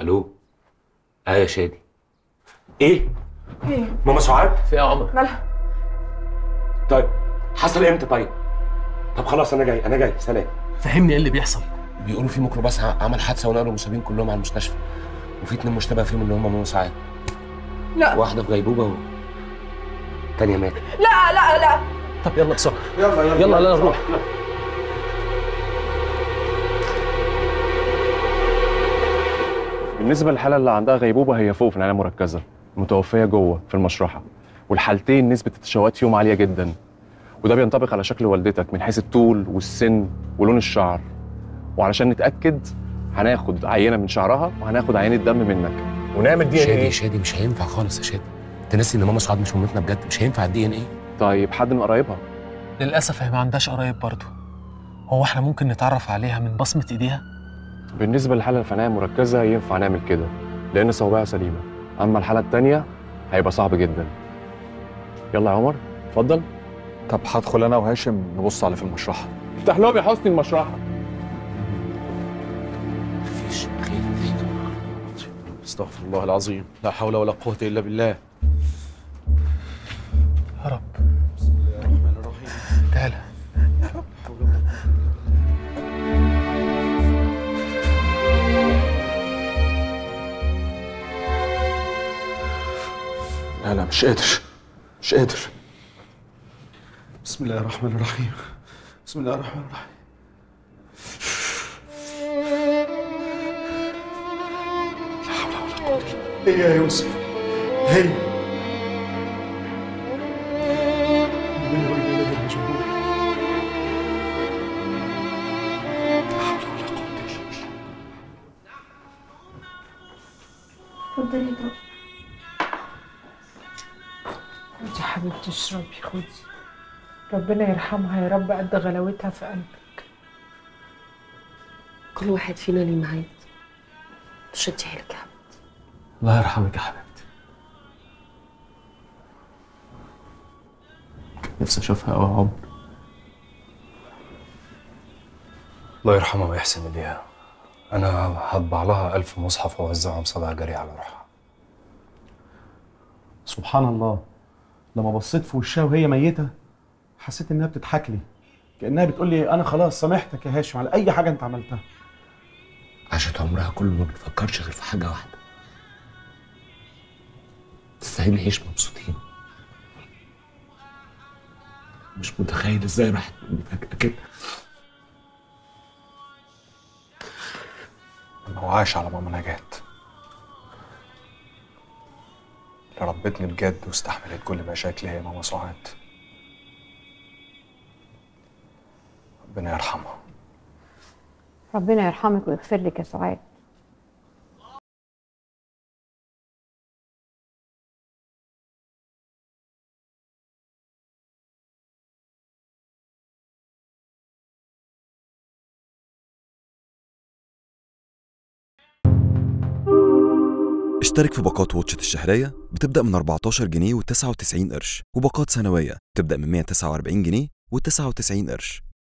ألو؟ إيه يا شادي. إيه؟ إيه. ماما سعاد؟ في إيه يا عمر؟ مالها؟ طيب حصل إمتى طيب؟ طب خلاص أنا جاي أنا جاي سلام. فهمني إيه اللي بيحصل. بيقولوا في ميكروباص ع- عمل حادثة ونقلوا المصابين كلهم على المستشفى وفي اتنين مشتبه فيهم اللي هم ماما سعاد لا. واحدة في غيبوبة و... التانية ماتت. لا لا لا. طب يلا بسرعة. يلا يلا. يلا نروح بالنسبة للحالة اللي عندها غيبوبة هي فوق في العناية المركزة متوفية جوه في المشرحة. والحالتين نسبة التشوهات فيهم عالية جدا. وده بينطبق على شكل والدتك من حيث الطول والسن ولون الشعر. وعلشان نتأكد هناخد عينة من شعرها وهناخد عينة دم منك. ونعمل دي إن شادي إيه؟ شادي مش هينفع خالص يا شادي. انت ناسي إن ماما سعاد مش مامتنا بجد مش هينفع الدي إن إيه؟ طيب حد من قرايبها؟ للأسف هي ما عندهاش قرايب برضه هو إحنا ممكن نتعرف عليها من بصمة إيديها؟ بالنسبة للحالة اللي في عناية مركزة ينفع نعمل كده لأن صوابعها سليمة. أما الحالة التانية هيبقى صعب جدا. يلا يا عمر اتفضل. طب هدخل أنا وهاشم نبص على في المشرحة. افتح لهم يا حسني المشرحة. مفيش خير استغفر الله العظيم. لا حول ولا قوة إلا بالله. يا رب. لا لا مش قادر مش قادر بسم الله الرحمن الرحيم بسم الله الرحمن الرحيم لا حول ولا قوة إلا بالله. هي يا يوسف هي وإليه راجعون. لا حول ولا قوة إلا بالله. اتفضلي يا دكتور حبيبتي اشربي خدي. ربنا يرحمها يا رب قد غلاوتها في قلبك. كل واحد فينا ليه معاد شدي حيلك يا حبيبتي. الله يرحمك يا حبيبتي. نفسي أشوفها قوي يا عمر الله يرحمها ويحسن إليها أنا هطبع لها ألف مصحف وأوزعهم صدقة جارية على روحها. سبحان الله. لما بصيت في وشها وهي ميتة حسيت إنها بتضحك لي. كأنها بتقول لي أنا خلاص سامحتك يا هاشم على أي حاجة أنت عملتها. عاشت عمرها كله ما بتفكرش غير في حاجة واحدة. إزاي نعيش مبسوطين. مش متخيل إزاي راحت مني فجأة كده. هو عاش على ماما نجاة. اللي ربتني بجد واستحملت كل مشاكلي هي ماما سعاد. ربنا يرحمها. ربنا يرحمك ويغفر لك يا سعاد. اشترك في باقات واتشت الشهرية بتبدأ من 14 جنيه و99 قرش وباقات سنوية بتبدأ من 149 جنيه و99 قرش.